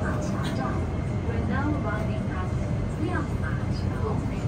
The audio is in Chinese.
马桥站，We're now arriving at 亮马桥。